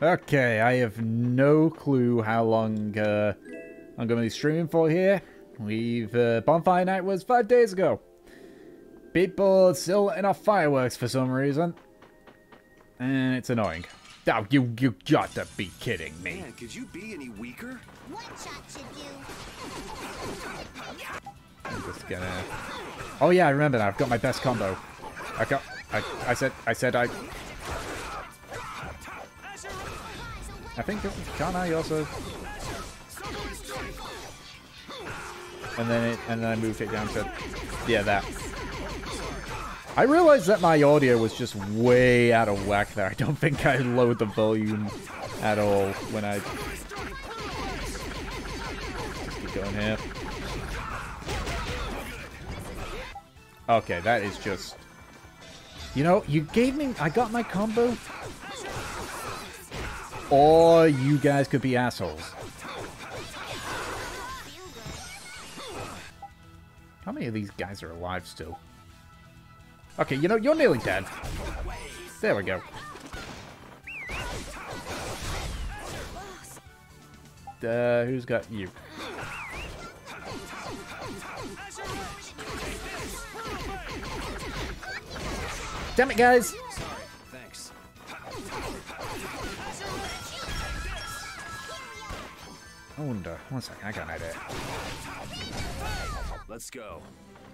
Okay, I have no clue how long uh, I'm going to be streaming for here. We've uh, Bonfire Night was five days ago. People still letting off fireworks for some reason. And it's annoying. Oh, you, you got to be kidding me. Man, could you be any weaker? One shot should do. I'm just gonna... Oh yeah, I remember now. I've got my best combo. I got... I, I said... I said I... I think... Can't I also... And then it... And then I moved it down to... Yeah, that. I realized that my audio was just way out of whack there. I don't think I lowered the volume at all when I... Just keep going here. Okay, that is just... You know, you gave me... I got my combo. Or you guys could be assholes. How many of these guys are alive still? Okay, you know, you're nearly dead. There we go. Uh, who's got you? Damn it, guys! I wonder. One second, I got an idea. Let's go.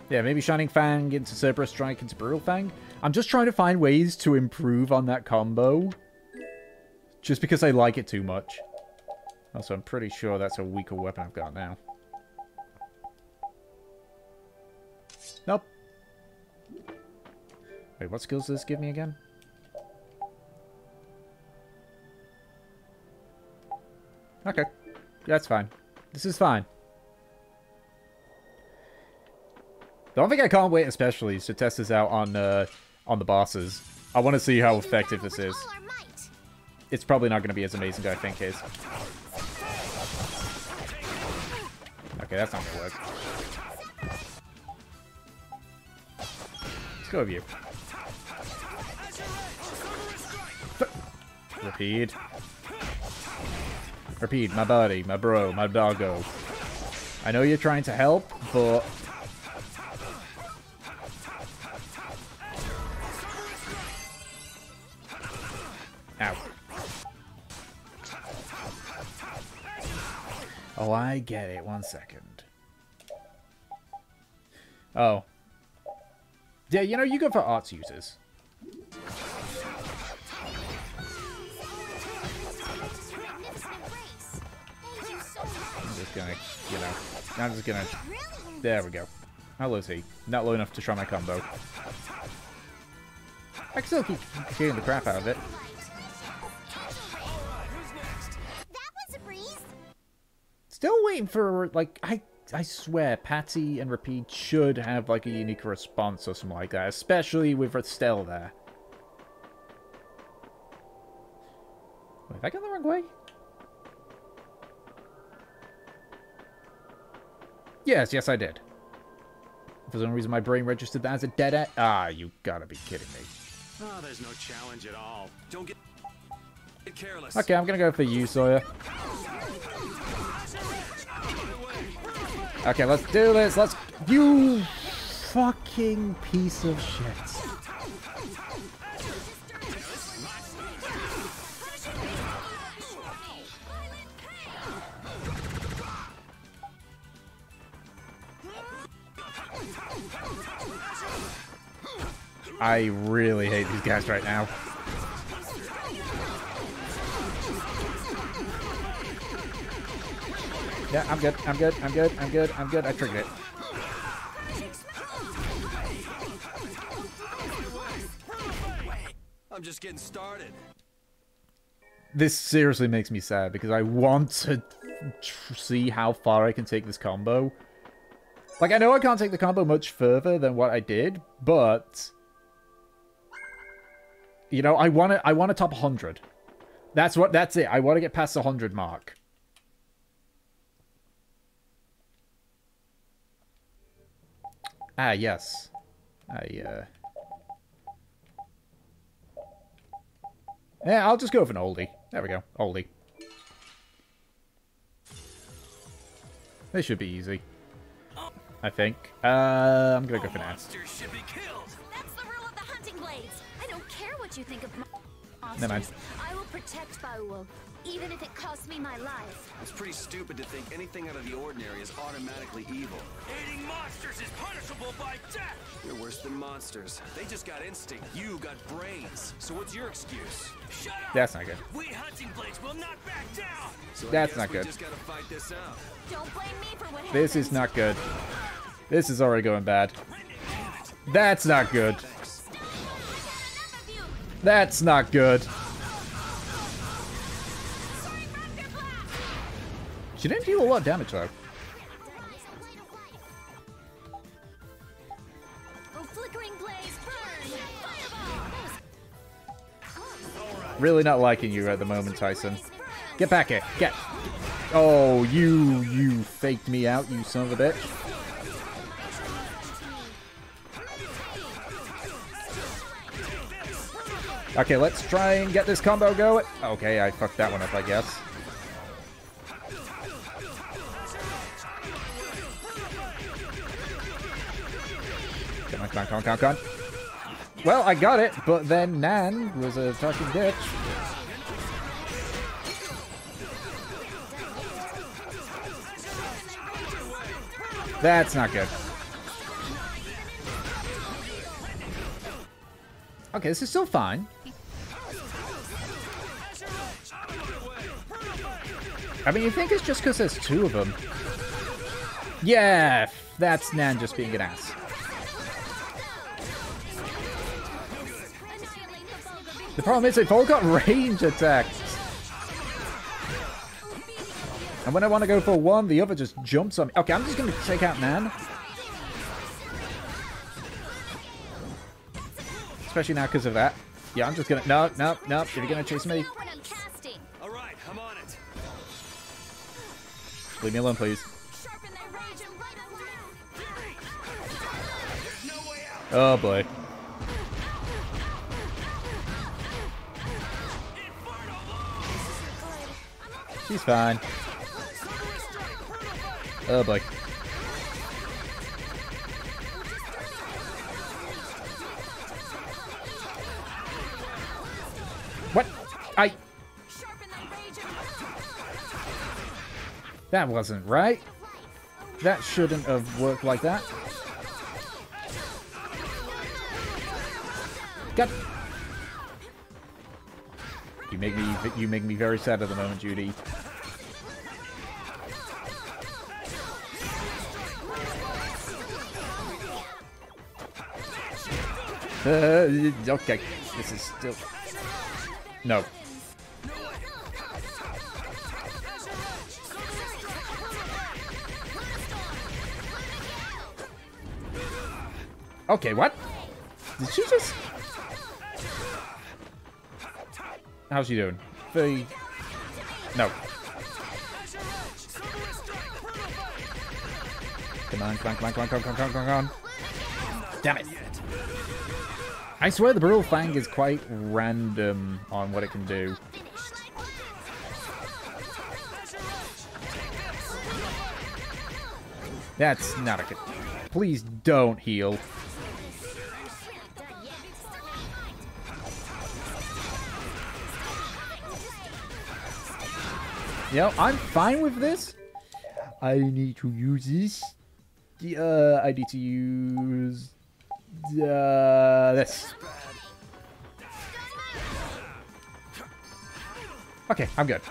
Yeah, maybe Shining Fang into Cerberus Strike into Brutal Fang. I'm just trying to find ways to improve on that combo. Just because I like it too much. Also, I'm pretty sure that's a weaker weapon I've got now. Nope. Wait, what skills does this give me again? Okay. That's fine. This is fine. The one thing I can't wait especially to test this out on uh, on the bosses. I want to see how effective this is. It's probably not going to be as amazing as I think is. Okay, that's not going to work. Let's go with you. Repede. Repede, my buddy, my bro, my doggo. I know you're trying to help, but Ow. Oh, I get it. One second. Oh. Yeah, you know, you go for arts users. Gonna, you know, I'm just gonna... There we go. How low is he? Not low enough to try my combo. I can still keep getting the crap out of it. Still waiting for, like, I I swear, Patty and Repede should have, like, a unique response or something like that, especially with Estelle there. Wait, I gone the wrong way? Yes, yes, I did. For some reason, my brain registered that as a dead end. Ah, you gotta be kidding me. Oh, there's no challenge at all. Don't get, get careless. Okay, I'm gonna go for you, Sawyer. Okay, let's do this. Let's. You fucking piece of shit. I really hate these guys right now. Yeah, I'm good. I'm good. I'm good. I'm good. I'm good. I triggered it. I'm just getting started. This seriously makes me sad because I want to tr- see how far I can take this combo. Like, I know I can't take the combo much further than what I did, but... You know, I want to I want to top 100. That's what that's it. I want to get past the 100 mark. Ah, yes. I uh Yeah, I'll just go for an oldie. There we go. Oldie. This should be easy. I think. Uh, I'm gonna go for now. Monsters what you think of mo- monsters. Never mind. I will protect Baul, even if it costs me my life. It's pretty stupid to think anything out of the ordinary is automatically evil. Eating monsters is punishable by death. You're worse than monsters. They just got instinct. You got brains. So what's your excuse? Shut up. That's not good. We hunting blades will not back down. So That's not good. Just gotta fight this out. Don't blame me for what This is not good. This is already going bad. That's not good. That's not good. She didn't deal a lot of damage though. Really not liking you at the moment, Tison. Get back here. Get. Oh, you, you faked me out, you son of a bitch. Okay, let's try and get this combo going. Okay, I fucked that one up, I guess. Come on, come on, come on, come on, come on. Well, I got it, but then Nan was a fucking bitch. That's not good. Okay, this is still fine. I mean, you think it's just because there's two of them. Yeah, that's Nan just being an ass. The problem is they've all got range attacks. And when I want to go for one, the other just jumps on me. Okay, I'm just going to take out Nan. Especially now because of that. Yeah, I'm just going to... No, no, no. If you're going to chase me, leave me alone, please. Oh, boy. She's fine. Oh, boy. What? I... That wasn't right. That shouldn't have worked like that. God. You make me you make me very sad at the moment, Judy. Uh, okay, this is still no. Okay, what? Did she just? How's she doing? The no. Come on, come on, come on, come on, come on, come on, come on, come on. Damn it. I swear the Brutal Fang is quite random on what it can do. That's not a good... Please don't heal. You know, I'm fine with this. I need to use this. Uh, I need to use... Uh, this. Okay, I'm good.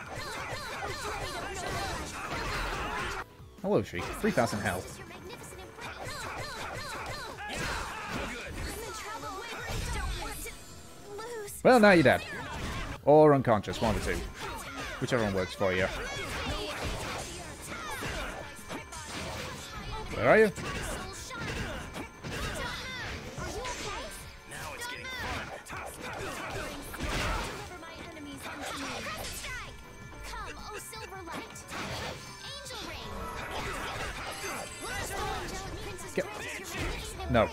Hello, Shriek. 3,000 health. Well, now you're dead. Or unconscious, one of the two. Whichever one works for you. Where are you? Are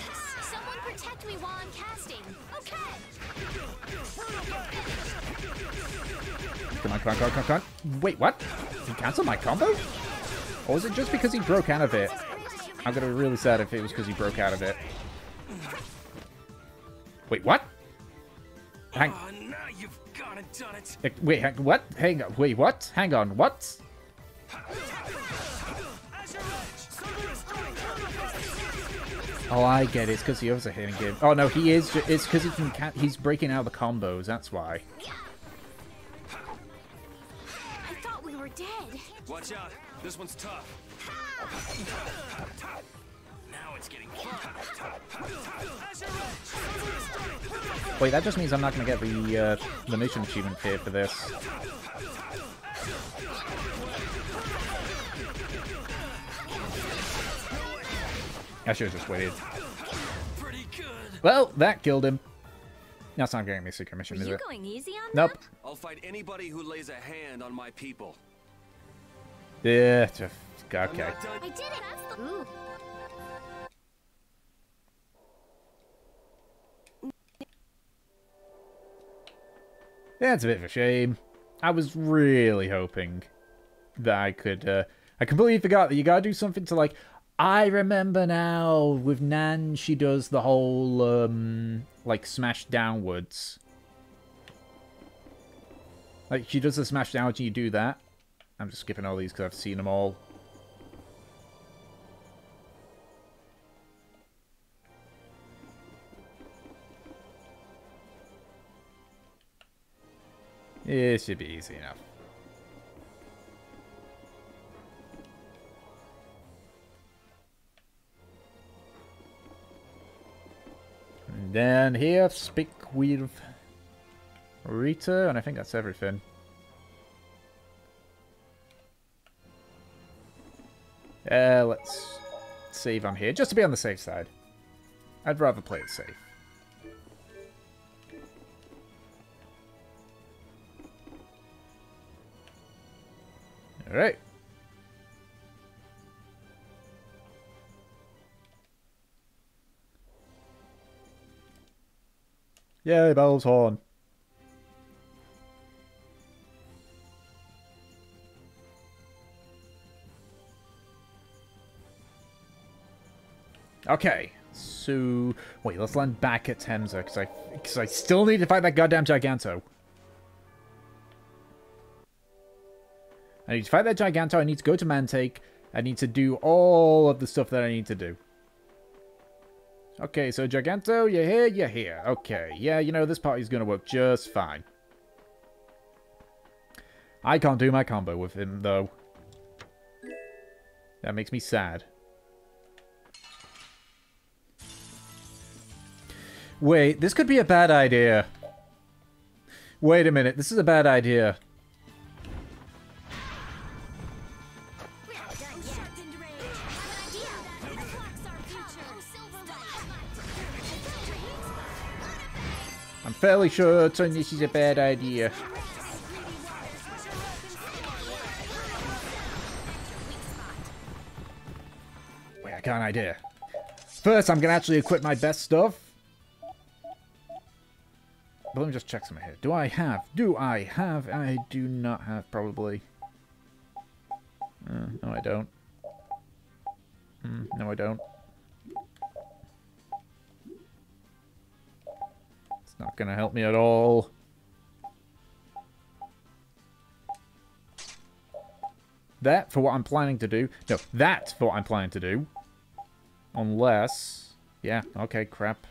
on, come on, come on. Wait, what? Did he cancel my combo? Or was it just because he broke out of it? I'm gonna be really sad if it was because he broke out of it. Wait, what? Hang. Oh, now you've gone and done it. Wait, hang, what? Hang on. Wait, what? Hang on. What? Oh, I get it. It's because the others are hitting him. Oh no, he is. It's because he can. He's breaking out the combos. That's why. Dead. Watch out. This one's tough. Now it's getting fun. Wait, that just means I'm not going to get the uh, the mission achievement here for this. I should have just waited. Pretty good. Well, that killed him. That's not getting me a secret Were mission, is it? going easy on Nope. them? I'll fight anybody who lays a hand on my people. The Ooh. Yeah, it's a bit of a shame. I was really hoping that I could. Uh, I completely forgot that you gotta do something to like. I remember now with Nan, she does the whole um like smash downwards. Like she does the smash downwards, and you do that. I'm just skipping all these because I've seen them all. It should be easy enough. And then here, speak with Rita, and I think that's everything. Uh, let's save on here, just to be on the safe side. I'd rather play it safe. Alright. Yay, Bell's horn. Okay, so wait, let's land back at Temza because I because I still need to fight that goddamn Giganto. I need to fight that Giganto. I need to go to Mantaic. I need to do all of the stuff that I need to do. Okay, so Giganto, you're here, you're here. Okay, yeah, you know, this party's gonna work just fine. I can't do my combo with him, though. That makes me sad. Wait, this could be a bad idea. Wait a minute, this is a bad idea. I'm fairly certain this is a bad idea. Wait, I got an idea. First, I'm gonna actually equip my best stuff. But let me just check some here. Do I have? Do I have? I do not have, probably. Uh, no, I don't. Hmm, no, I don't. It's not gonna help me at all. That for what I'm planning to do. No, that for what I'm planning to do. Unless... Yeah, okay, crap.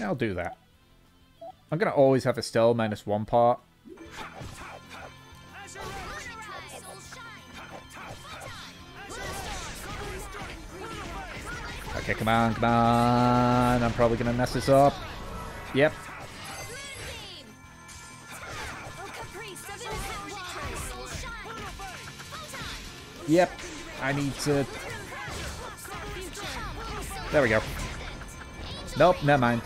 I'll do that. I'm gonna always have a Stell minus one part. Okay, come on, come on. I'm probably gonna mess this up. Yep. Yep. I need to... There we go. Nope, never mind.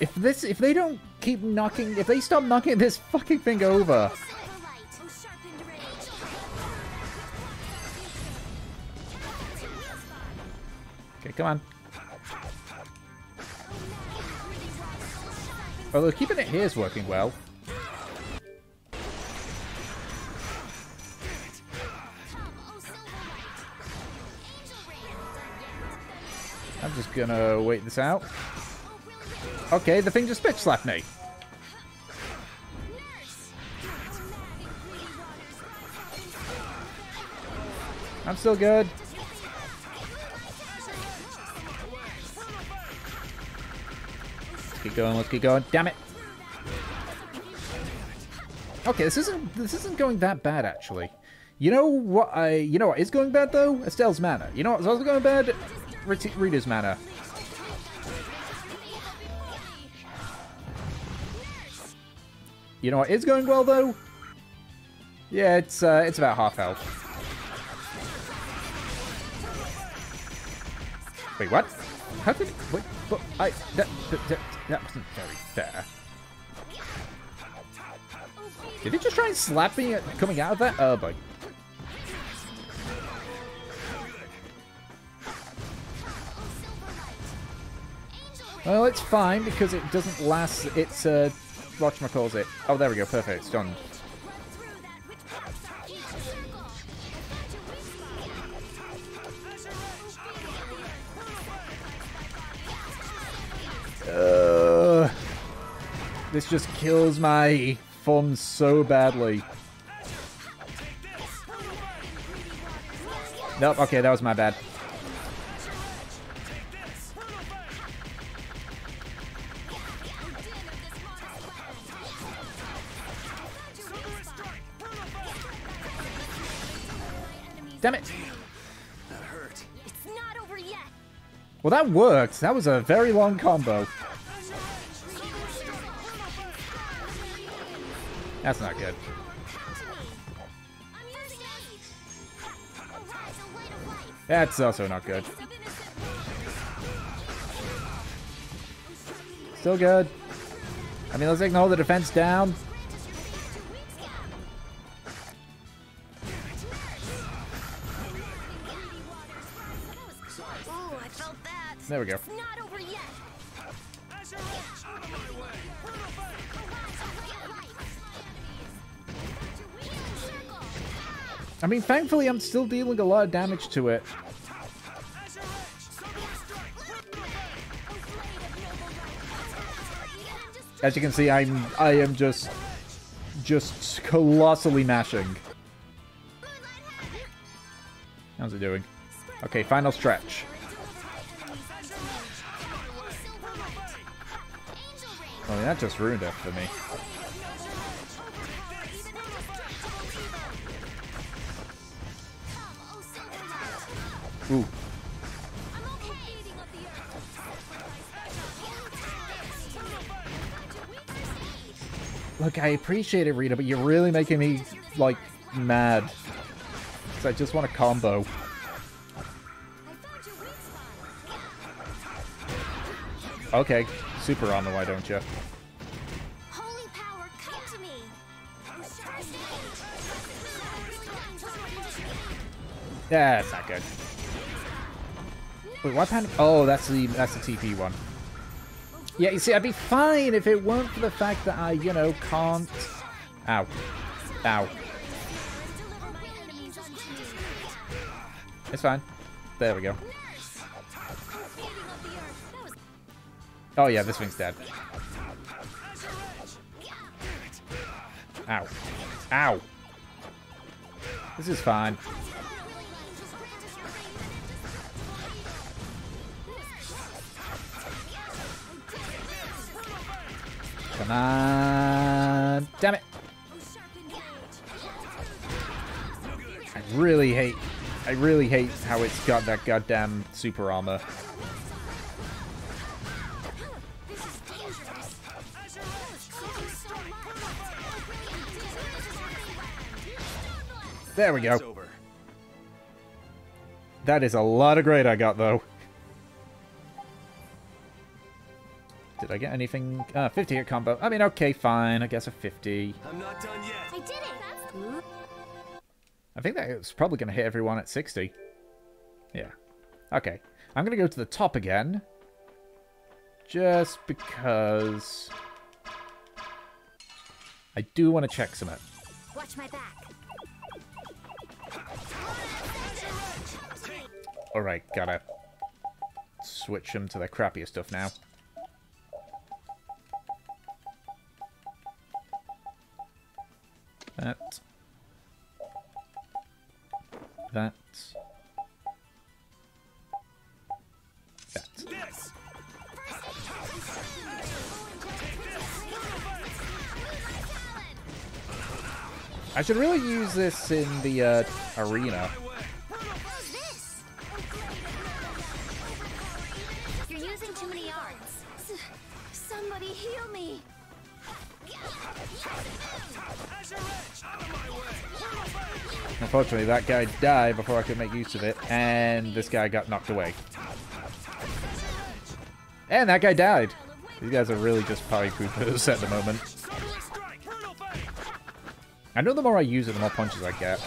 If this, if they don't keep knocking, if they stop knocking this fucking thing over. Okay, come on. Although keeping it here is working well. I'm just gonna wait this out. Okay, the thing just bitch slapped me. I'm still good. Let's keep going, let's keep going. Damn it. Okay, this isn't this isn't going that bad actually. You know what I you know what is going bad though? Estelle's mana. You know what's also going bad? Rita's mana. You know what is going well though? Yeah, it's uh, it's about half health. Wait, what? How did? Wait, but I that, that, that wasn't very fair. Did he just try and slap me at- coming out of that? Oh boy. Well, it's fine because it doesn't last. It's uh, Watchma calls it. Oh, there we go. Perfect. Done. Uh, this just kills my fun so badly. Nope. Okay, that was my bad. Damn it. That hurt. It's not over yet. Well, that worked. That was a very long combo. That's not good. I'm using it. Arise, a light of life. That's also not good. Still good. I mean, let's ignore the defense down. There we go. Not over yet. Arise, a light of life. Circle. I mean, thankfully, I'm still dealing a lot of damage to it. As you can see, I'm I am just just colossally mashing. How's it doing? Okay, final stretch. That just ruined it for me. Ooh. Look, I appreciate it, Rita, but you're really making me, like, mad. 'Cause I just want a combo. Okay, super armor, why don't you? That's not good. Wait, what pan? Oh, that's the that's the TP one. Yeah, you see, I'd be fine if it weren't for the fact that I, you know, can't. Ow, ow. It's fine. There we go. Oh yeah, this thing's dead. Ow. Ow. This is fine. Come on. Damn it. I really hate I really hate how it's got that goddamn super armor. There we go. That is a lot of grade I got, though. Did I get anything? Uh, 50 hit combo. I mean, okay, fine. I guess a 50. I'm not done yet. I did it. That's. I think that it's probably going to hit everyone at 60. Yeah. Okay. I'm going to go to the top again. Just because... I do want to check some it. Watch my back. Alright, gotta switch them to the crappier stuff now. That. That. That. This! I should really use this in the uh, arena. Unfortunately, that guy died before I could make use of it, and this guy got knocked away. And that guy died. These guys are really just party poopers at the moment. Solar Strike! Hurdle Bang! I know the more I use it, the more punches I get.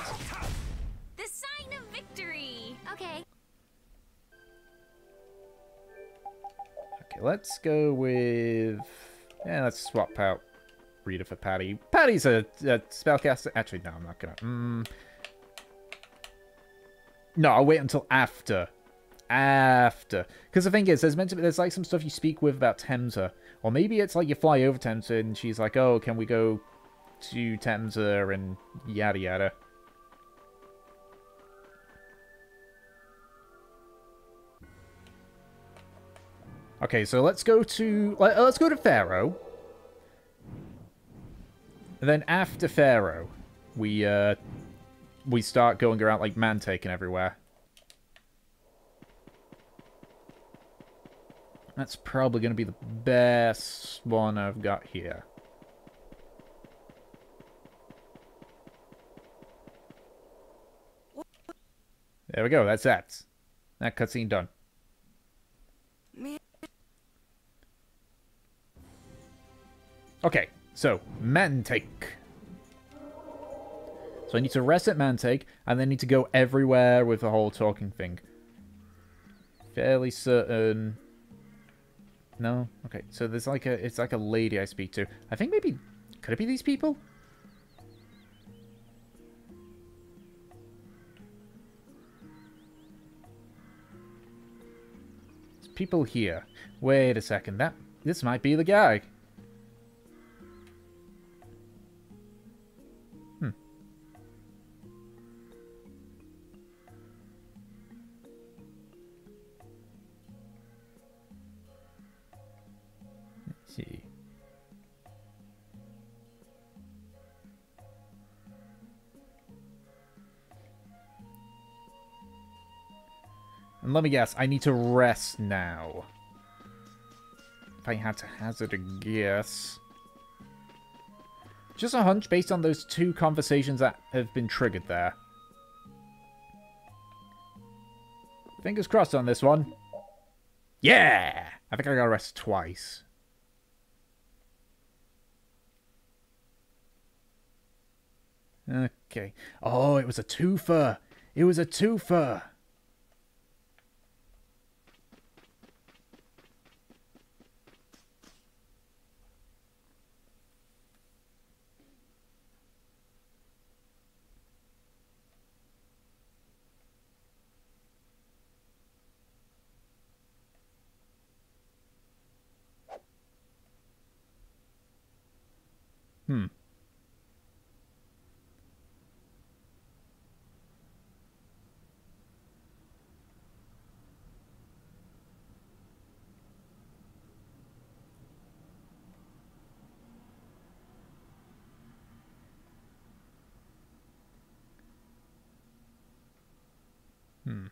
The sign of victory. Okay. Okay, let's go with... Yeah, let's swap out Rita for Patty. Patty's a, a spellcaster. Actually, no, I'm not gonna... Mm. No, I'll wait until after. After. Because the thing is, there's meant to be... There's like some stuff you speak with about Temza. Or maybe it's like you fly over Temza and she's like, oh, can we go to Temza and yada yada. Okay, so let's go to let, us go to Pharaoh. And then after Pharaoh, we uh we start going around like man taking everywhere. That's probably going to be the best one I've got here. There we go, that's that. That cutscene done. Okay, so Mantaic. So I need to rest at Mantaic, and then need to go everywhere with the whole talking thing. Fairly certain. No? Okay, so there's like a it's like a lady I speak to. I think maybe could it be these people? There's people here. Wait a second, that this might be the guy. And let me guess, I need to rest now. If I had to hazard a guess. Just a hunch based on those two conversations that have been triggered there. Fingers crossed on this one. Yeah! I think I got rest twice. Okay. Oh, it was a twofer. It was a twofer. Hmm. Hmm.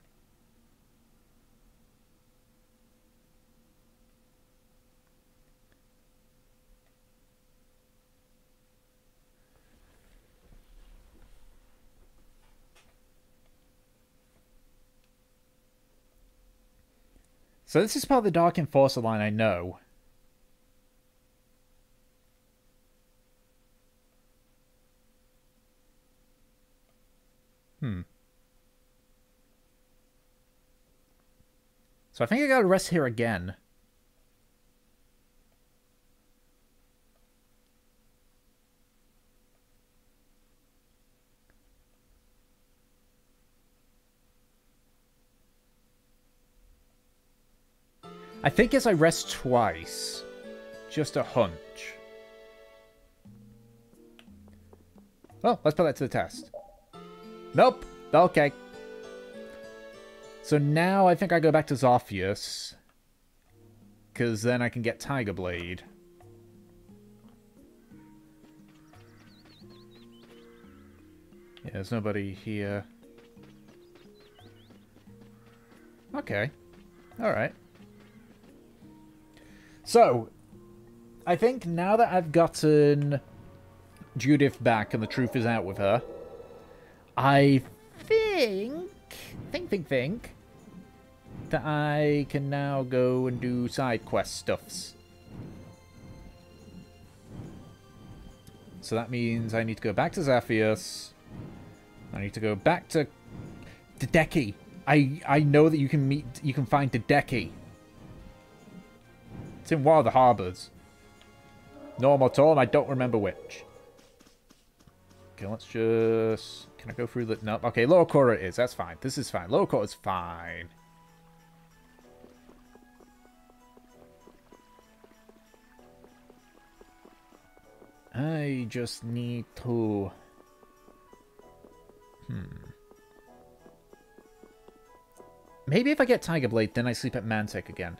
So this is part of the Dark Enforcer line I know. Hmm. So I think I gotta rest here again. I think as I rest twice. Just a hunch. Well, let's put that to the test. Nope. Okay. So now I think I go back to Zaphias. Because then I can get Tiger Blade. Yeah, there's nobody here. Okay. Alright. So, I think now that I've gotten Judith back and the truth is out with her, I think, think, think, think, that I can now go and do side quest stuffs. So that means I need to go back to Zaphias. I need to go back to Dedeki. I I know that you can meet you can find Dedeki. It's in one of the harbours. Normal Torn, I don't remember which. Okay, let's just... Can I go through the... No. Okay, Lower Core it is. That's fine. This is fine. Lower Core is fine. I just need to... Hmm. Maybe if I get Tiger Blade, then I sleep at Mantaic again.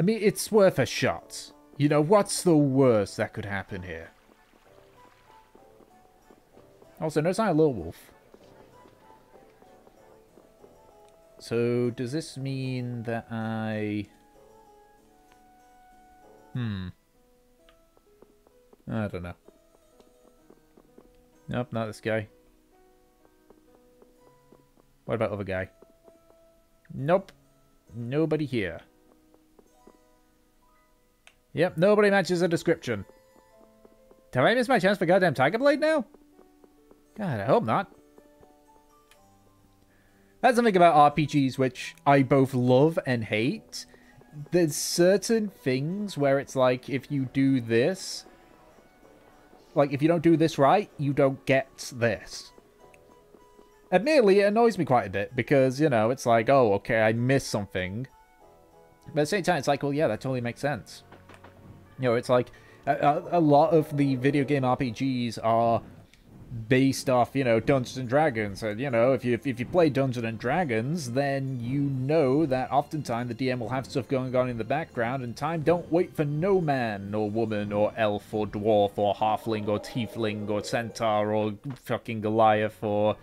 I mean, it's worth a shot. You know, what's the worst that could happen here? Also, no sign a little Wolf. So, does this mean that I... Hmm. I don't know. Nope, not this guy. What about other guy? Nope. Nobody here. Yep, nobody matches the description. Have I missed my chance for goddamn Tiger Blade now? God, I hope not. That's something about RPGs which I both love and hate. There's certain things where it's like, if you do this, like, if you don't do this right, you don't get this. Admittedly, it annoys me quite a bit because, you know, it's like, oh, okay, I missed something. But at the same time, it's like, well, yeah, that totally makes sense. You know, it's like, a, a lot of the video game RPGs are based off, you know, Dungeons and Dragons. And, you know, if you if you play Dungeons and Dragons, then you know that oftentimes the DM will have stuff going on in the background, and time don't wait for no man or woman or elf or dwarf or halfling or tiefling or centaur or fucking Goliath or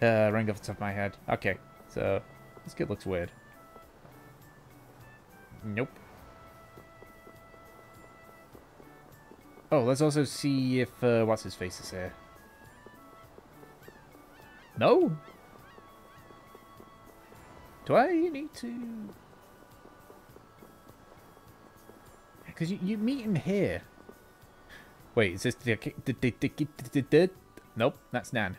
uh, ring off the top of my head. Okay, so this kid looks weird. Nope. Oh, let's also see if, uh, what's his face is here. No? Do I need to... Because you, you meet him here. Wait, is this the... Nope, that's Nan.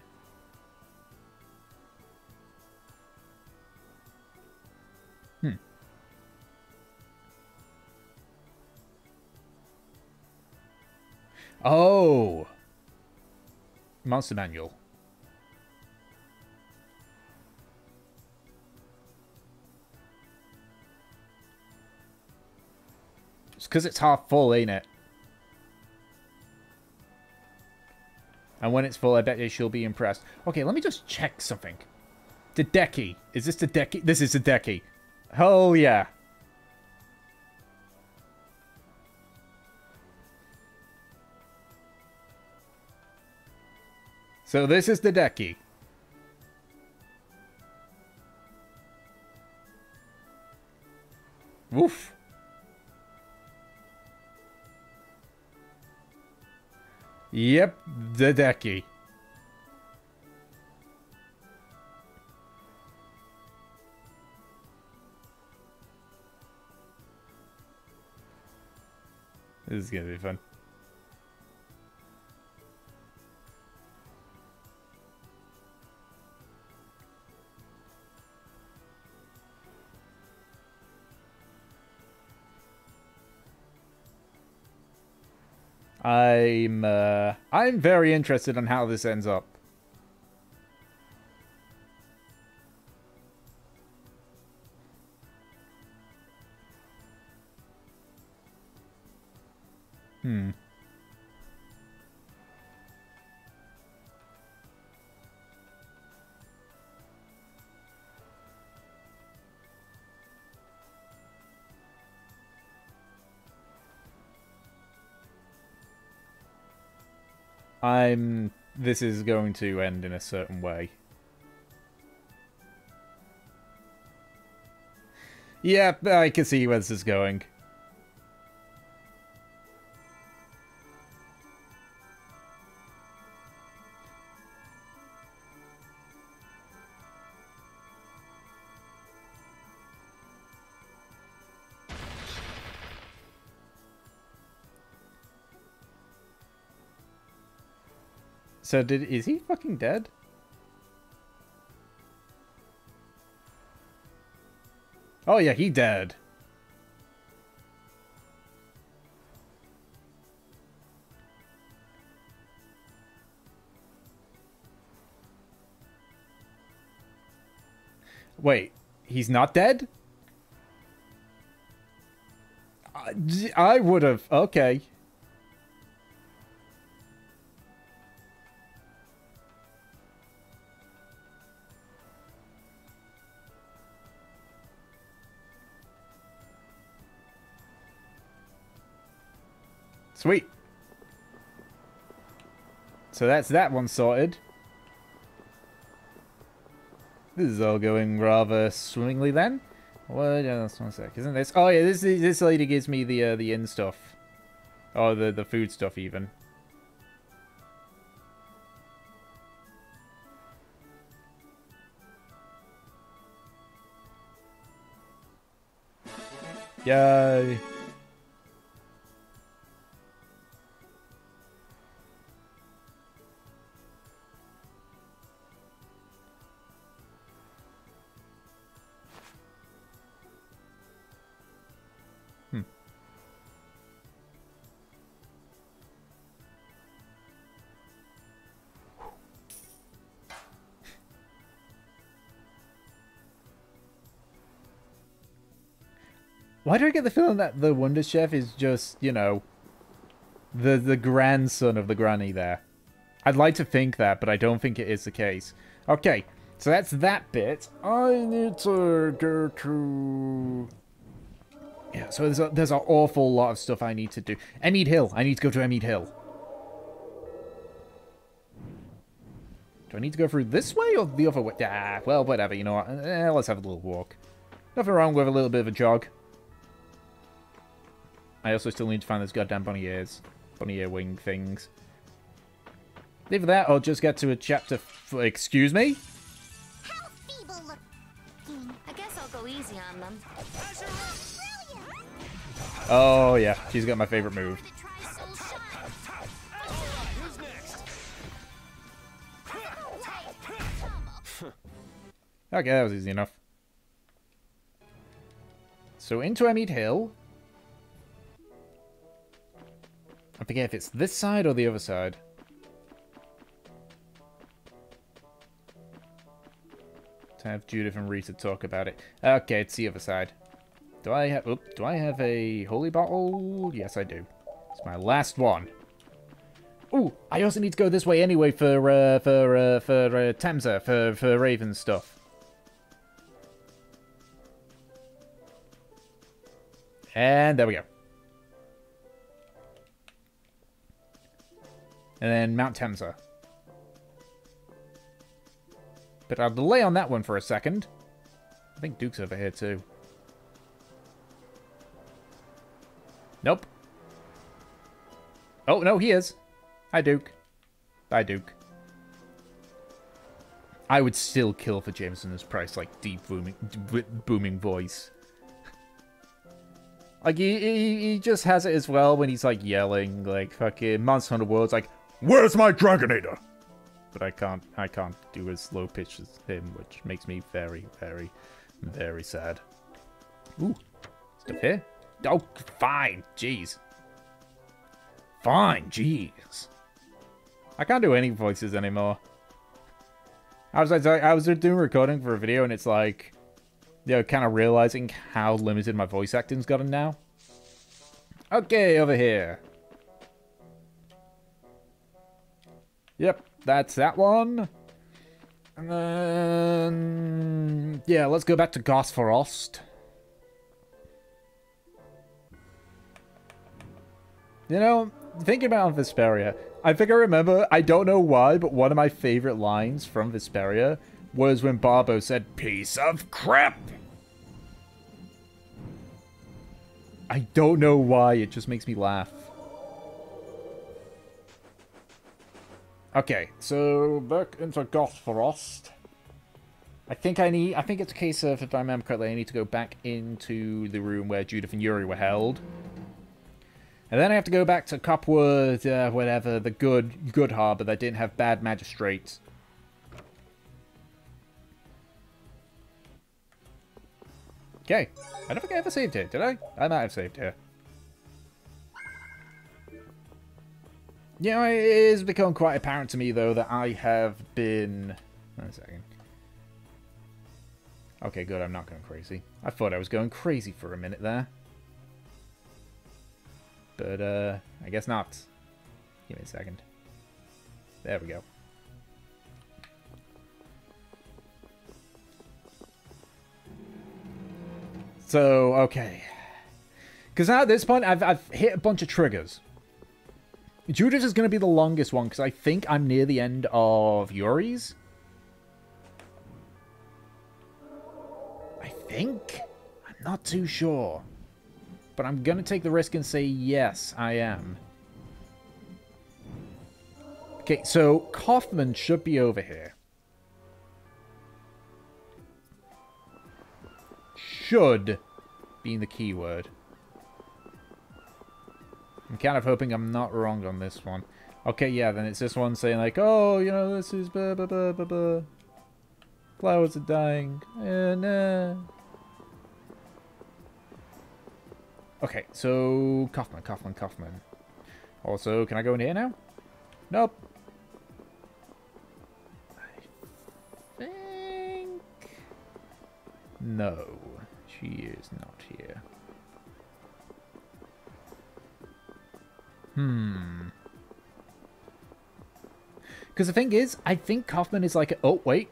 Oh! Monster Manual. It's because it's half full, ain't it? And when it's full, I bet you she'll be impressed. Okay, let me just check something. Dedeki. Is this Dedeki? This is Dedeki. Oh, yeah. So this is Dedeki. Woof. Yep, Dedeki. This is gonna be fun. I'm uh, I'm very interested in how this ends up. I'm. This is going to end in a certain way. Yeah, I can see where this is going. So did is he fucking dead? Oh yeah, he dead. Wait, he's not dead? I, I would have. Okay. Sweet. So that's that one sorted. This is all going rather swimmingly then. What? That's one sec. Isn't this? Oh yeah, this is this lady gives me the uh, the in stuff, or the the food stuff even. Yay! Why do I get the feeling that the Wonder Chef is just, you know, the the grandson of the granny there? I'd like to think that, but I don't think it is the case. Okay, so that's that bit. I need to go to... Yeah, so there's, a, there's an awful lot of stuff I need to do. Ehmead Hill. I need to go to Ehmead Hill. Do I need to go through this way or the other way? Ah, well, whatever, you know what? Eh, let's have a little walk. Nothing wrong with a little bit of a jog. I also still need to find those goddamn bunny ears. Bunny ear wing things. Either that or just get to a chapter... excuse me? How feeble looking. Hmm, I guess I'll go easy on them. Oh, yeah. She's got my favorite move. To try soul shot. Who's next? Okay, that was easy enough. So into Ehmead Hill. I forget if it's this side or the other side. To have Judith and Rita talk about it. Okay, it's the other side. Do I have? Oop, do I have a holy bottle? Yes, I do. It's my last one. Ooh, I also need to go this way anyway for uh, for uh, for uh, Temza for for Raven stuff. And there we go. And then Mount Temza. But I'll delay on that one for a second. I think Duke's over here too. Nope. Oh, no, he is. Hi, Duke. Bye, Duke. I would still kill for Jameson's price, like deep booming, booming voice. Like he, he, he just has it as well when he's like yelling, like fucking Monster Hunter World's like, "Where's my Dragonator?" But I can't, I can't do as low pitch as him, which makes me very, very, very sad. Ooh, stuff here. Oh, fine, jeez, Fine, jeez. I can't do any voices anymore. I was like, I was doing recording for a video, and it's like, you know, kind of realizing how limited my voice acting's gotten now. Okay, over here. Yep, that's that one. And then, yeah, let's go back to Ghasfarost. You know, thinking about Vesperia, I think I remember, I don't know why, but one of my favorite lines from Vesperia was when Barbo said, piece of crap! I don't know why, it just makes me laugh. Okay, so back into Ghasfarost. I think I need, I think it's a case of, if I remember correctly, I need to go back into the room where Judith and Yuri were held. And then I have to go back to Copwood, uh, whatever, the good, good harbor that didn't have bad magistrates. Okay. I don't think I ever saved here, did I? I might have saved here. Know, it has become quite apparent to me, though, that I have been... One second. Okay, good, I'm not going crazy. I thought I was going crazy for a minute there. But, uh, I guess not. Give me a second. There we go. So, okay. Because at this point, I've, I've hit a bunch of triggers. Judith is going to be the longest one, because I think I'm near the end of Yuri's. I think? I'm not too sure. But I'm going to take the risk and say yes, I am. Okay, so Kaufman should be over here. Should being the keyword. I'm kind of hoping I'm not wrong on this one. Okay, yeah, then it's this one saying like, oh, you know, this is blah, blah, blah, blah, blah. Flowers are dying. Uh, nah. Okay, so Kaufman, Kaufman, Kaufman. Also, can I go in here now? Nope. I think... No, she is not here. Hmm. Because the thing is, I think Kaufman is like... Oh, wait.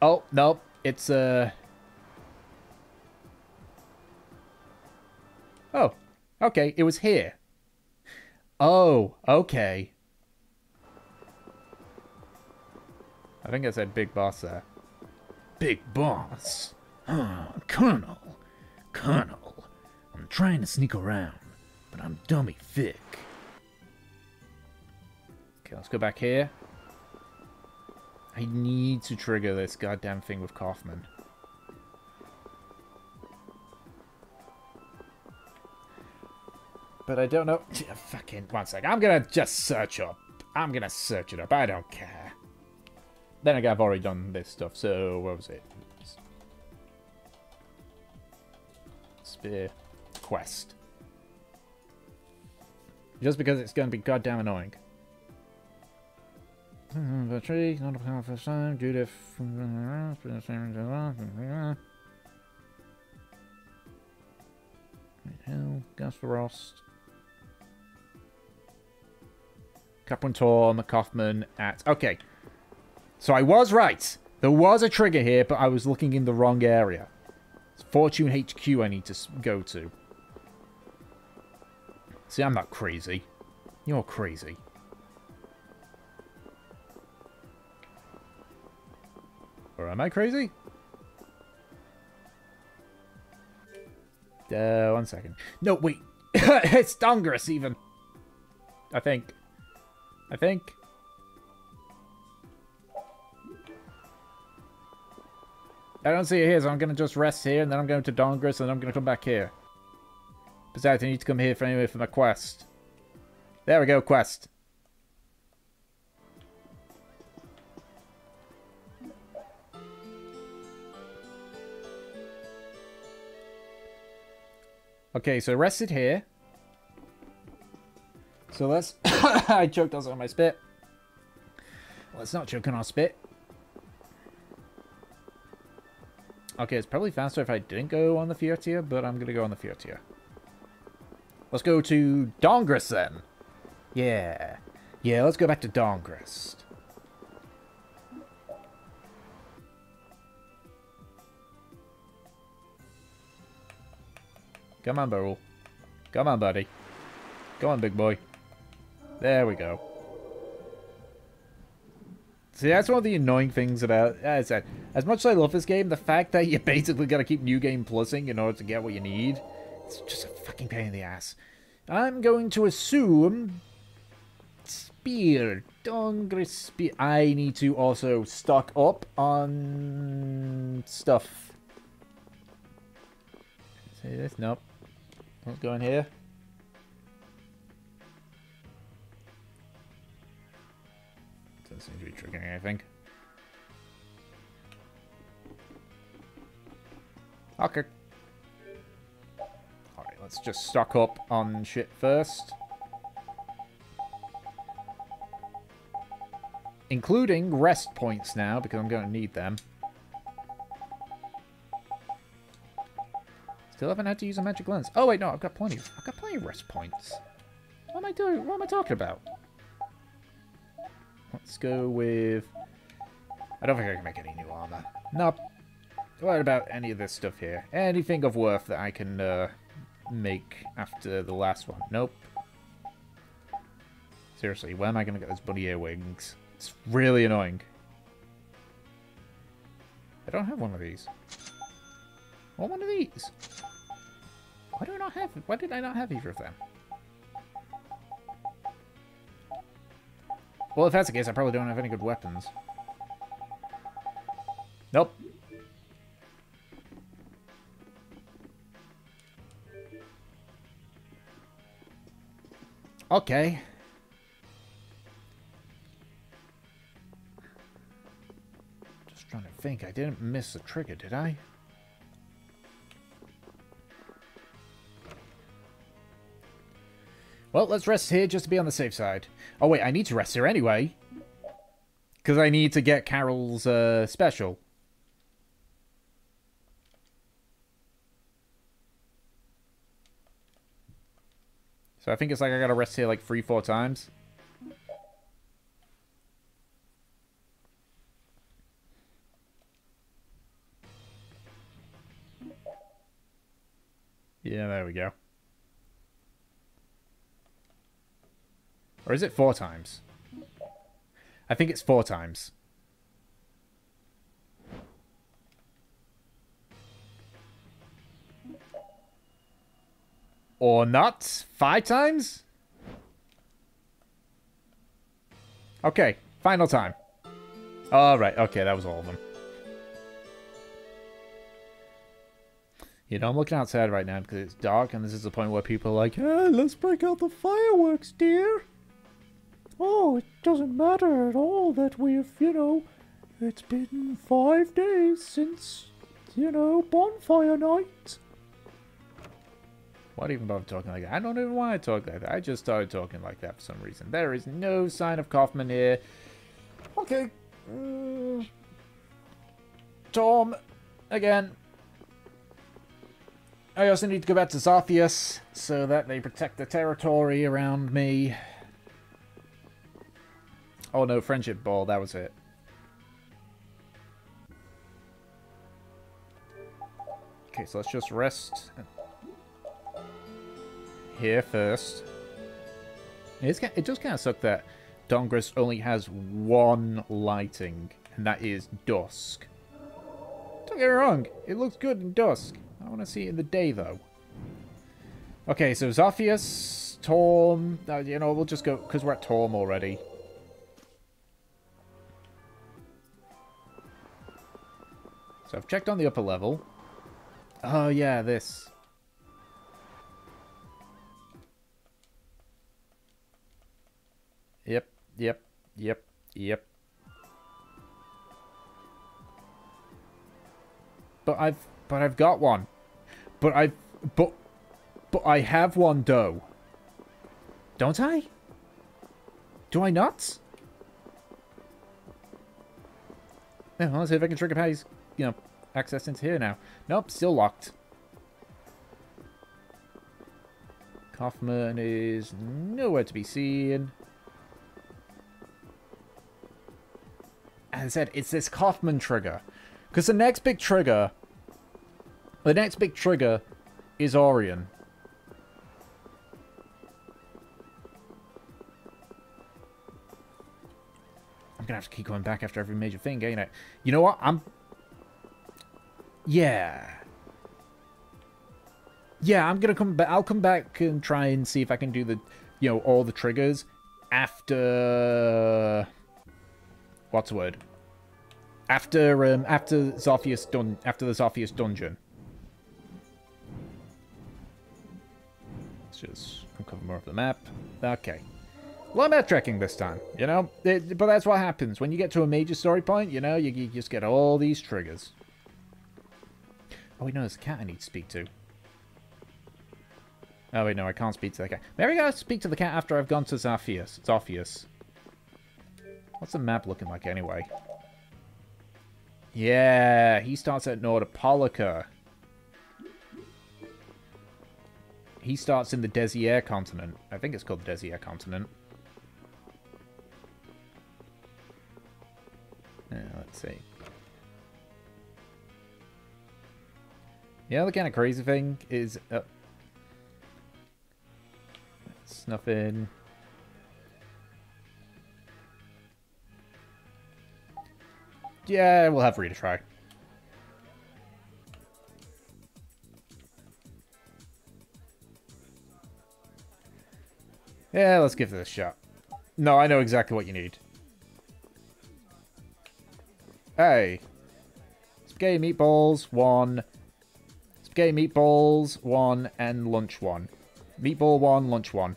Oh, no. It's, uh... Oh, okay, it was here. Oh, okay. I think I said big boss there. Big boss? Huh, Colonel. Colonel. I'm trying to sneak around, I'm dummy thick. Okay, let's go back here. I need to trigger this goddamn thing with Kaufman. but I don't know. Fucking one sec. I'm gonna just search up. I'm gonna search it up. I don't care. Then again, I've already done this stuff. So what was it? Spear quest. Just because it's going to be goddamn annoying. Hmm, the tree, not a powerful time. Judith. Hell, Ghasfarost. Caprantor, McCoffman at... Okay. So I was right. There was a trigger here, but I was looking in the wrong area. It's Fortune HQ I need to go to. See, I'm not crazy. You're crazy. Or am I crazy? Uh, one second. No, wait. it's Dahngrest, even. I think. I think. I don't see it here, so I'm going to just rest here, and then I'm going to Dahngrest, and then I'm going to come back here. Besides, I need to come here for anyway for my quest. There we go, quest. Okay, so rested here. So let's... I choked also on my spit. Let's not choke on our spit. Okay, it's probably faster if I didn't go on the Fiertia, but I'm going to go on the Fiertia. Let's go to Dahngrest then. Yeah. Yeah, let's go back to Dahngrest. Come on, Beryl. Come on, buddy. Come on, big boy. There we go. See, that's one of the annoying things about... As, I said, as much as I love this game, the fact that you basically gotta keep New Game Plusing in order to get what you need, it's just a fucking pain in the ass. I'm going to assume... Spear. Dahngrest Spear. I need to also stock up on... stuff. See this? Nope. Go in here. Doesn't seem to be triggering anything. Okay. Let's just stock up on shit first. Including rest points now, because I'm going to need them. Still haven't had to use a magic lens. Oh wait, no, I've got plenty. I've got plenty of rest points. What am I doing? What am I talking about? Let's go with... I don't think I can make any new armor. Nope. What about any of this stuff here? Anything of worth that I can uh, make after the last one? Nope. Seriously, where am I going to get those bunny ear wings? It's really annoying. I don't have one of these. Want one of these. Why do I not have... Why did I not have either of them? Well, if that's the case, I probably don't have any good weapons. Nope. Okay. Just trying to think. I didn't miss the trigger, did I? Well, let's rest here just to be on the safe side. Oh, wait, I need to rest here anyway. Because I need to get Carol's uh, special. So I think it's like I gotta rest here like three, four times. Yeah, there we go. Or is it four times? I think it's four times. Or not? Five times? Okay, final time. Alright, okay, that was all of them. You know, I'm looking outside right now because it's dark and this is the point where people are like, hey, let's break out the fireworks, dear. Oh, it doesn't matter at all that we've, you know, it's been five days since, you know, bonfire night. Why even bother talking like that? I don't even want to talk like that. I just started talking like that for some reason. There is no sign of Kaufman here. Okay. Mm. Tom, again. I also need to go back to Zaphias so that they protect the territory around me. Oh no, friendship ball, that was it. Okay, so let's just rest here first. It's, it does kind of suck that Dahngrest only has one lighting, and that is dusk. Don't get me wrong, it looks good in dusk. I want to see it in the day, though. Okay, so Zaphias, Torm, uh, you know, we'll just go, because we're at Torm already. So I've checked on the upper level. Oh, yeah, this. Yep, yep, yep. But I've, but I've got one. But I've, but, but I have one dough. Don't I? Do I not? Yeah, let's see if I can trigger Patty's, you know, access into here now. Nope, still locked. Kaufman is nowhere to be seen. I said, it's this Kaufman trigger. Because the next big trigger... The next big trigger is Orion. I'm gonna have to keep going back after every major thing, ain't it? You know what? I'm... Yeah. Yeah, I'm gonna come back. I'll come back and try and see if I can do the, you know, all the triggers after... What's the word? After, um, after Zaphias dun after the Zaphias dungeon. Let's just uncover more of the map. Okay. A lot of trekking this time, you know? It, but that's what happens. When you get to a major story point, you know, you, you just get all these triggers. Oh, wait, no, there's a cat I need to speak to. Oh, wait, no, I can't speak to the cat. Maybe I'll speak to the cat after I've gone to Zaphias. Zaphias. What's the map looking like, anyway? Yeah, he starts at Nordopolica. He starts in the Desier continent. I think it's called the Desier continent. Let's see. The kind of crazy thing is... Uh, it's nothing... Yeah, we'll have Rita try. Yeah, let's give this a shot. No, I know exactly what you need. Hey. Spaghetti meatballs, one. Spaghetti meatballs, one. And lunch, one. Meatball, one. Lunch, one.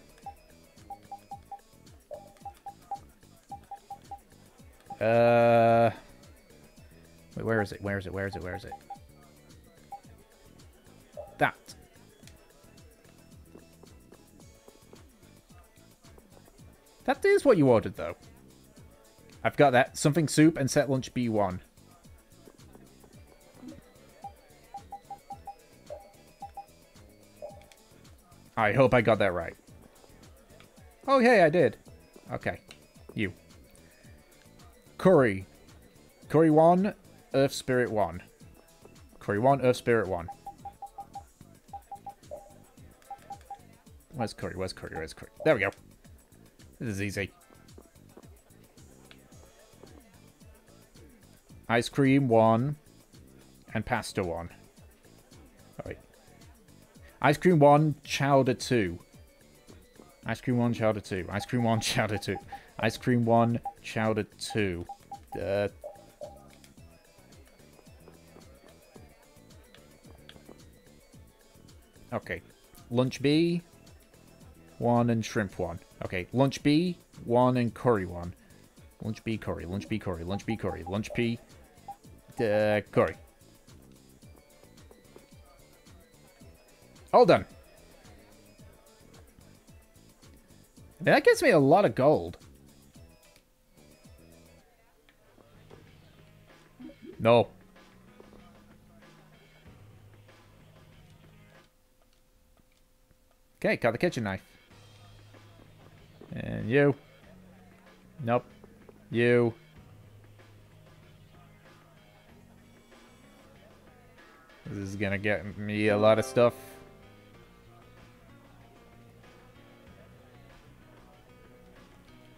Uh... Where is it? Where is it? Where is it? Where is it? That. That is what you ordered, though. I've got that. Something soup and set lunch B1. I hope I got that right. Oh, hey, I did. Okay. You. Curry. Curry 1, Earth Spirit 1. Curry 1, Earth Spirit 1. Where's Curry? Where's Curry? Where's Curry? There we go. This is easy. Ice cream 1 and pasta 1. Alright. Ice cream 1, chowder 2. Ice cream 1, chowder 2. Ice cream 1, chowder 2. Ice cream 1, chowder 2. Uh, okay. Lunch B, 1 and shrimp 1. Okay, lunch B, 1 and curry 1. Lunch B, curry. Lunch B, curry. Lunch B, curry. Lunch B, uh, curry. All done. That gives me a lot of gold. No. Okay, got the kitchen knife. And you. Nope. You. This is gonna get me a lot of stuff.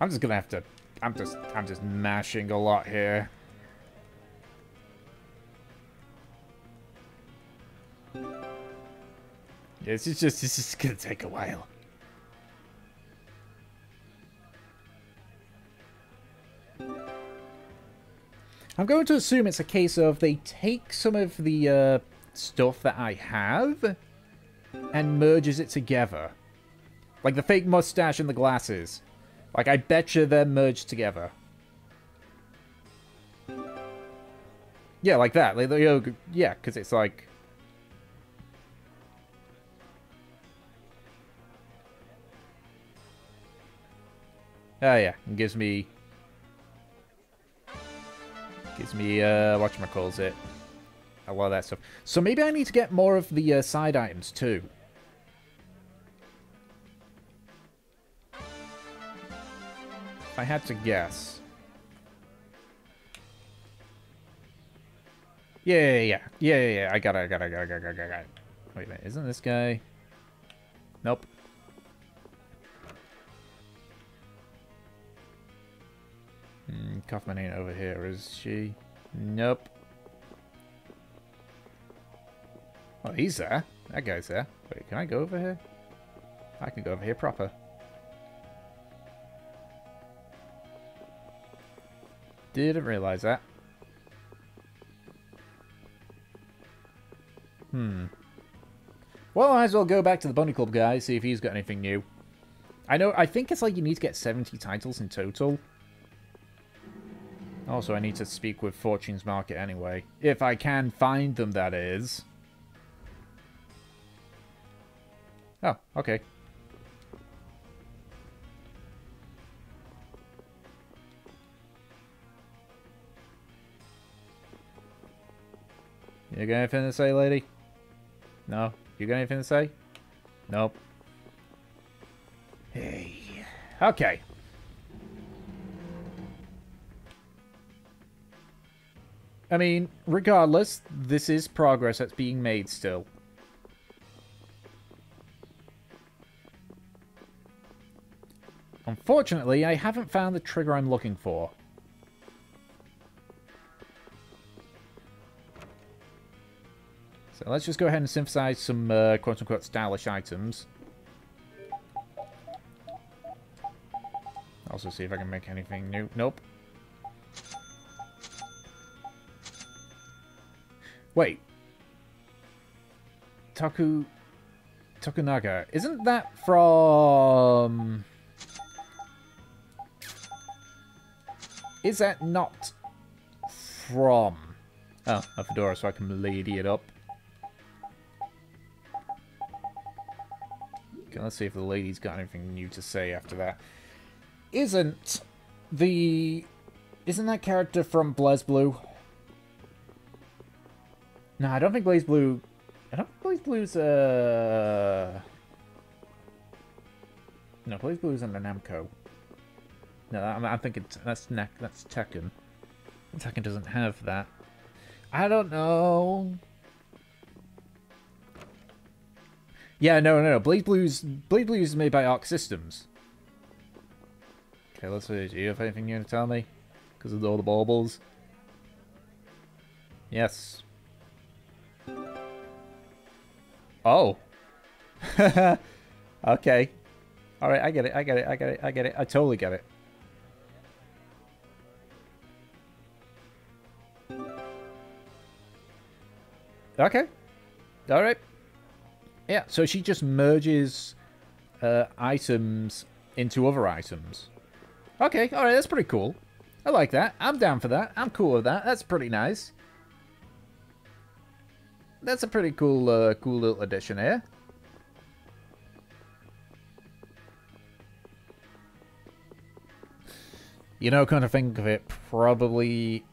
I'm just gonna have to... I'm just... I'm just mashing a lot here. Yeah, is just... this is gonna take a while. I'm going to assume it's a case of they take some of the uh, stuff that I have and merges it together. Like the fake mustache and the glasses. Like, I bet you they're merged together. Yeah, like that. Like, yeah, because it's like... Oh yeah, it gives me gives me uh whatchamacalls it. A lot of that stuff. So maybe I need to get more of the uh, side items too. If I had to guess. Yeah, yeah, yeah, yeah, yeah, yeah. I got it, I got it, I got it, I got it, I got it. Wait a minute, isn't this guy? Nope. Mm, Kaufman ain't over here, is she? Nope. Oh, he's there. That guy's there. Wait, can I go over here? I can go over here proper. Didn't realize that. Hmm. Well, I might as well go back to the Bunny Club guy, see if he's got anything new. I know, I think it's like you need to get 70 titles in total. Also, I need to speak with Fortune's Market anyway. If I can find them, that is. Oh, okay. You got anything to say, lady? No? You got anything to say? Nope. Hey. Okay. I mean, regardless, this is progress that's being made still. Unfortunately, I haven't found the trigger I'm looking for. So let's just go ahead and synthesize some uh, quote-unquote stylish items. Also see if I can make anything new. Nope. Wait. Taku... Tokunaga. Isn't that from... Is that not from... Oh, a fedora so I can lady it up. Okay, let's see if the lady's got anything new to say after that. Isn't the... Isn't that character from BlazBlue? No, I don't think BlazBlue... I don't think BlazBlue's, uh... No, BlazBlue's in the Namco. No, I'm, I'm thinking that's ne that's Tekken. Tekken doesn't have that. I don't know. Yeah, no, no, no. BlazBlue's BlazBlue is made by Arc Systems. Okay, let's see. Do you have anything you want to tell me? Because of all the baubles. Yes. Oh. okay. Alright, I get it, I get it, I get it, I get it. I totally get it. Okay. Alright. Yeah, so she just merges uh, items into other items. Okay, alright, that's pretty cool. I like that. I'm down for that. I'm cool with that. That's pretty nice. That's a pretty cool, uh, cool little addition here. You know, kind of think of it, probably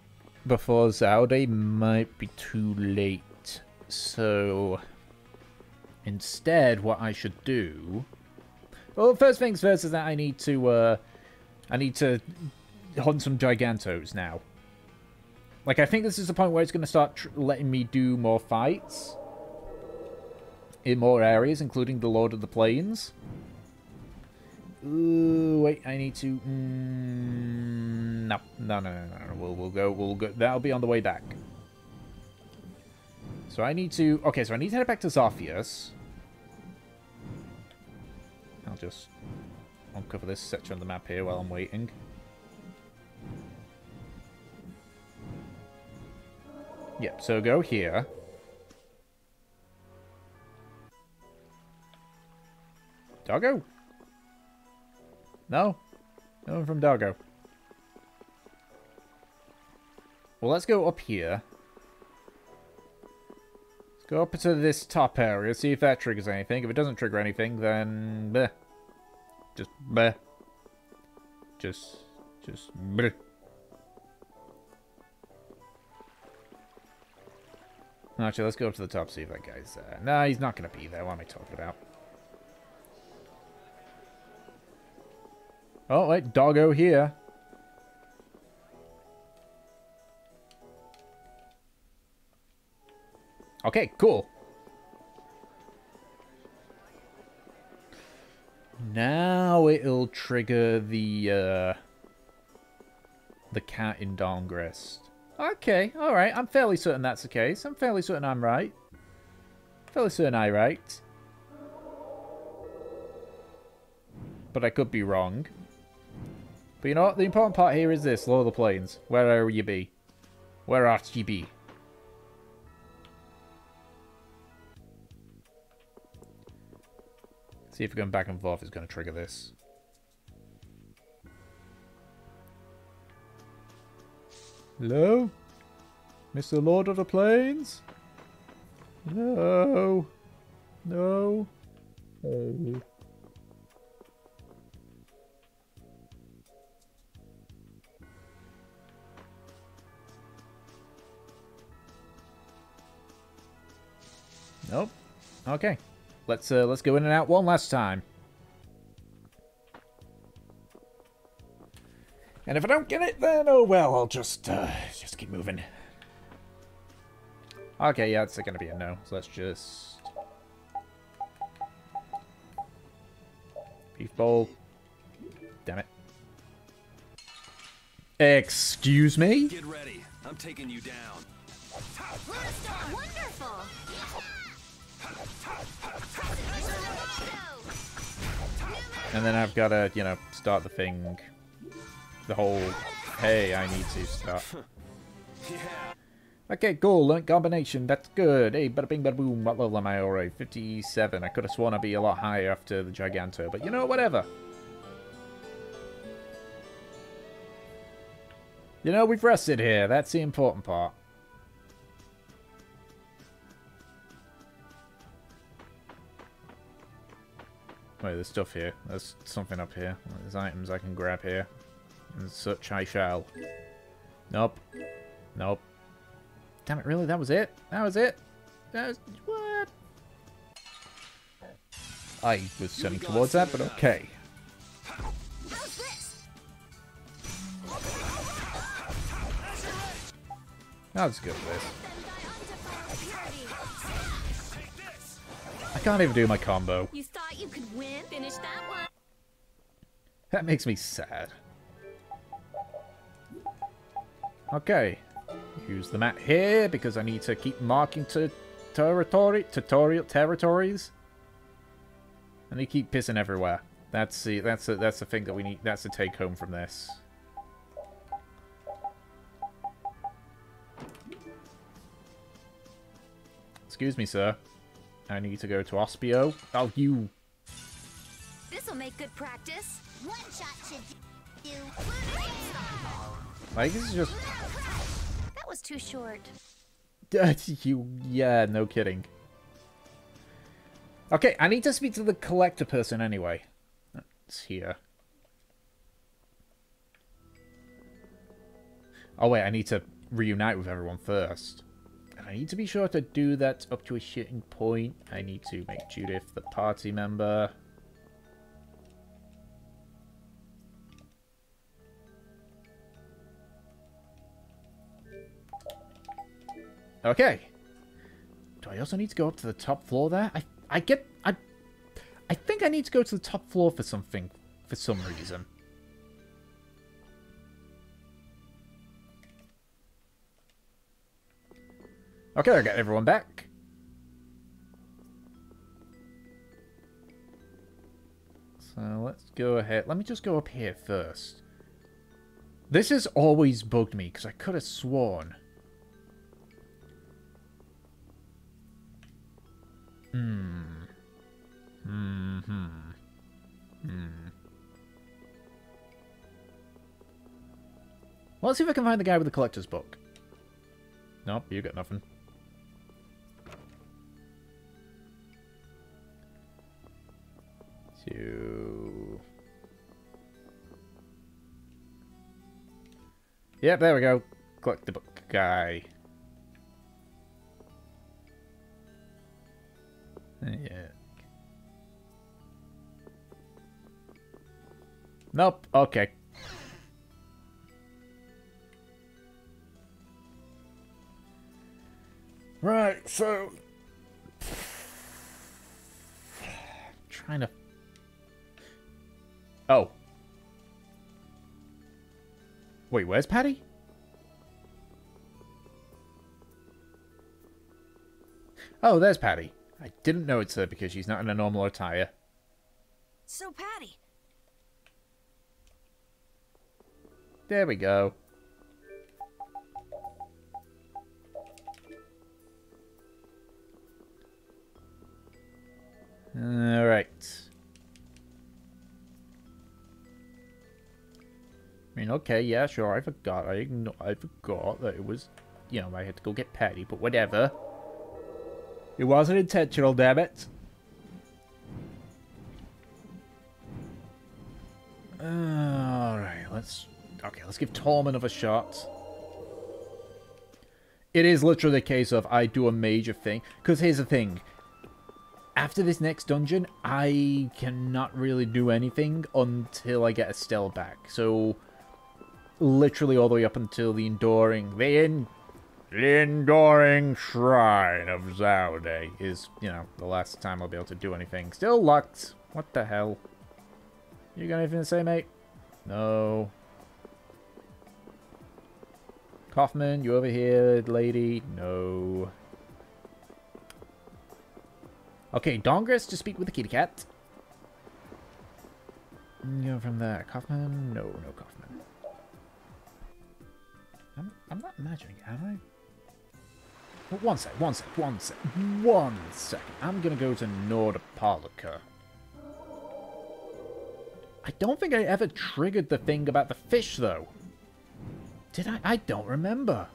before Zaude might be too late. So, instead, what I should do... Well, first things first is that I need to, uh, I need to hunt some Gigantos now. Like, I think this is the point where it's going to start letting me do more fights. In more areas, including the Lord of the Plains. Ooh, wait, I need to... Mm, no, no, no, no, no. We'll, we'll go, we'll go. That'll be on the way back. So I need to... Okay, so I need to head back to Zaphias. I'll just uncover this section of the map here while I'm waiting. Yep, so go here. Doggo? No? No one from Doggo. Well, let's go up here. Let's go up to this top area, see if that triggers anything. If it doesn't trigger anything, then... Bleh. Just bleh. just, just. bleh. Actually, let's go up to the top, see if that guy's there. Nah, he's not going to be there. What am I talking about? Oh, wait, doggo here. Okay, cool. Now it'll trigger the uh, the cat in Dahngrest. Okay, all right. I'm fairly certain that's the case. I'm fairly certain I'm right. Fairly certain I right. But I could be wrong. But you know what? The important part here is this, Lower the planes. Where are you be? Where art ye be? See if going back and forth is going to trigger this. Hello? Mr. Lord of the Plains? No. No. Oh. Nope. Okay. Let's uh, let's go in and out one last time. And if I don't get it, then oh well, I'll just uh, just keep moving. Okay, yeah, it's going to be a no. So let's just beef bowl. Damn it. Excuse me. Get ready. I'm taking you down. And then I've got to, you know, start the thing. The whole, hey, I need to. Yeah. Okay, cool. Learned combination. That's good. Hey, bada bing, bada boom. What level am I already? 57. I could have sworn I'd be a lot higher after the Giganto. But you know, whatever. You know, we've rested here. That's the important part. Wait, there's stuff here. There's something up here. There's items I can grab here. And such I shall. Nope. Nope. Damn it, really? That was it? That was it? That was... What? I was turning towards that, but okay. How's this? That was good for this. Then by undefiled purity. I can't even do my combo. You thought you could win? Finish that one. That makes me sad. Okay. Use the map here because I need to keep marking to territory tutorial territories. And they keep pissing everywhere. That's the that's the that's the thing that we need that's the take home from this. Excuse me, sir. I need to go to Aspio. Oh, you This'll make good practice. One shot should do. like this is just was too short. you, yeah, no kidding. Okay, I need to speak to the collector person anyway. It's here. Oh wait, I need to reunite with everyone first. And I need to be sure to do that up to a certain point. I need to make Judith the party member. Okay. Do I also need to go up to the top floor there? I I get I I think I need to go to the top floor for something for some reason. Okay, I got everyone back. So let's go ahead. Let me just go up here first. This has always bugged me because I could have sworn. Hmm. Hmm. Hmm. Hmm. Well, let's see if I can find the guy with the collector's book. Nope, you got nothing. To... Yep, there we go. Collect the book guy. Yeah. Nope. Okay. Right, so trying to Oh. Wait, where's Patty? Oh, there's Patty. I didn't know it's her because she's not in a normal attire. So, Patty, There we go. Alright. I mean, okay, yeah, sure, I forgot. I, igno- I forgot that it was, you know, I had to go get Patty, but whatever. It wasn't intentional, damn it. Alright, let's... Okay, let's give Tom another shot. It is literally the case of I do a major thing. Because here's the thing. After this next dungeon, I cannot really do anything until I get Estelle back. So, literally all the way up until the enduring... The, in, the enduring shrine of Zaude is, you know, the last time I'll be able to do anything. Still locked. What the hell? You got anything to say, mate? No. Kaufman, you over here, lady? No. Okay, Dahngrest to speak with the kitty cat. Go from there. Kaufman? No, no Kaufman. I'm, I'm not imagining, am I? One sec, one sec, one sec, one second. I'm gonna go to Nordopolica. I don't think I ever triggered the thing about the fish, though. Did I? I don't remember.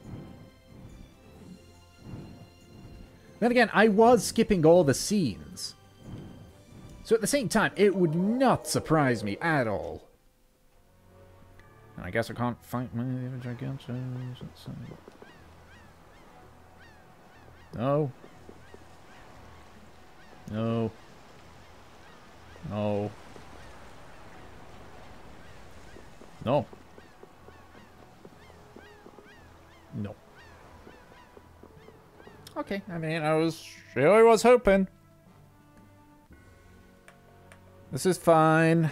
Then again, I was skipping all the scenes. So at the same time, it would not surprise me at all. And I guess I can't fight my gigantos. No. No. No. No. No. Okay, I mean, I was really was hoping. This is fine.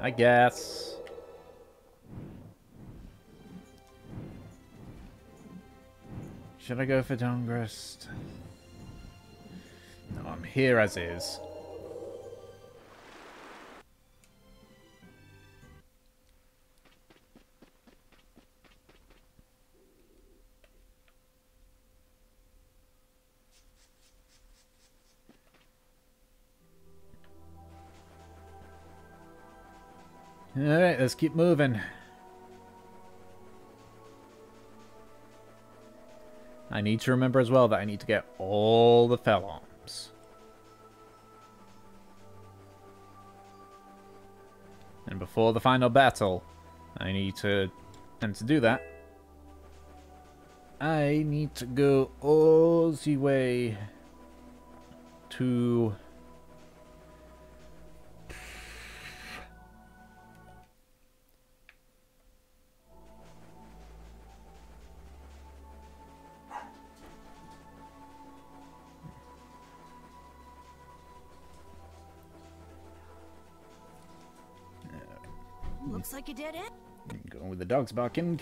I guess. Should I go for Dahngrest? No, I'm here as is. Alright, let's keep moving. I need to remember as well that I need to get all the Felons. And before the final battle, I need to... And to do that, I need to go all the way to... like you did it. Going with the dogs barking.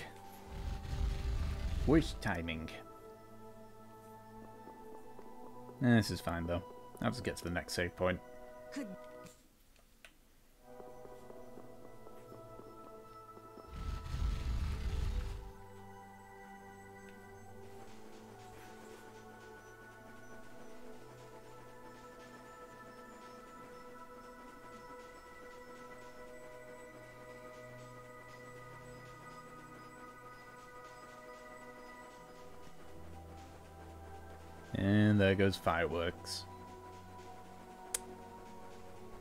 Worst timing. Eh, this is fine though. I'll just get to the next save point. Could goes fireworks.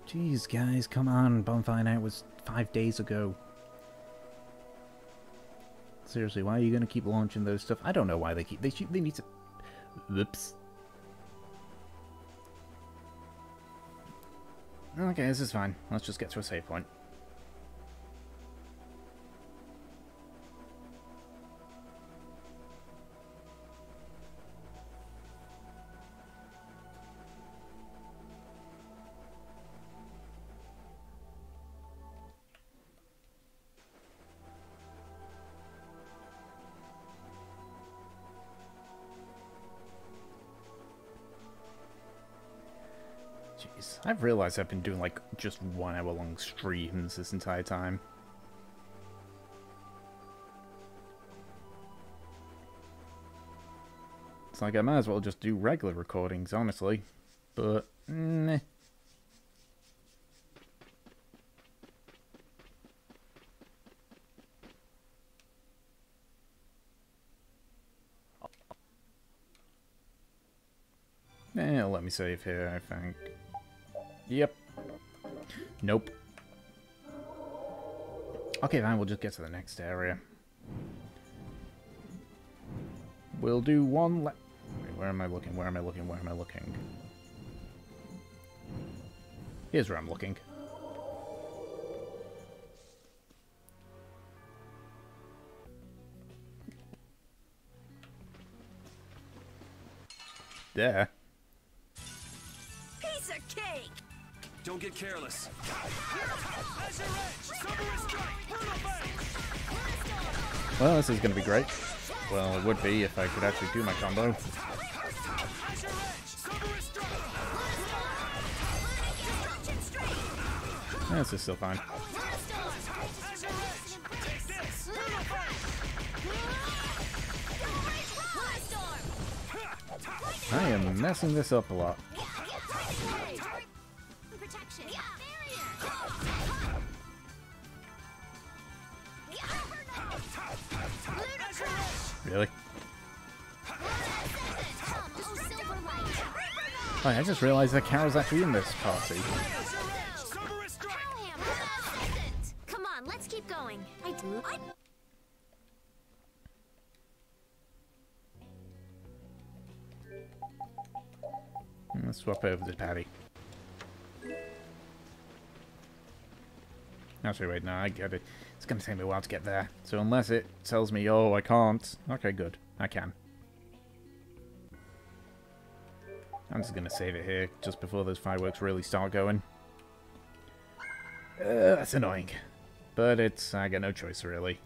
Jeez, guys, come on. Bonfire Night was five days ago. Seriously, why are you going to keep launching those stuff? I don't know why they keep... They, they need to... Whoops. Okay, this is fine. Let's just get to a save point. I've realized I've been doing like just one hour long streams this entire time. It's like I might as well just do regular recordings, honestly. But, meh. Eh, let me save here, I think. Yep. Nope. Okay, fine, we'll just get to the next area. We'll do one le- Wait, where am I looking? Where am I looking? Where am I looking? Here's where I'm looking. There. Piece of cake! Don't get careless. Well, this is going to be great. Well, it would be if I could actually do my combo. Yeah, this is still fine. I am messing this up a lot. Really? Come, oh silver light. I just realized that Karol's actually in this party. Come on, let's keep going. I do. I hmm, Let's swap over to Patty. Actually, wait, no, I get it. It's going to take me a while to get there. So unless it tells me, oh, I can't. Okay, good. I can. I'm just going to save it here, just before those fireworks really start going. Uh, that's annoying. But it's, I got no choice, really.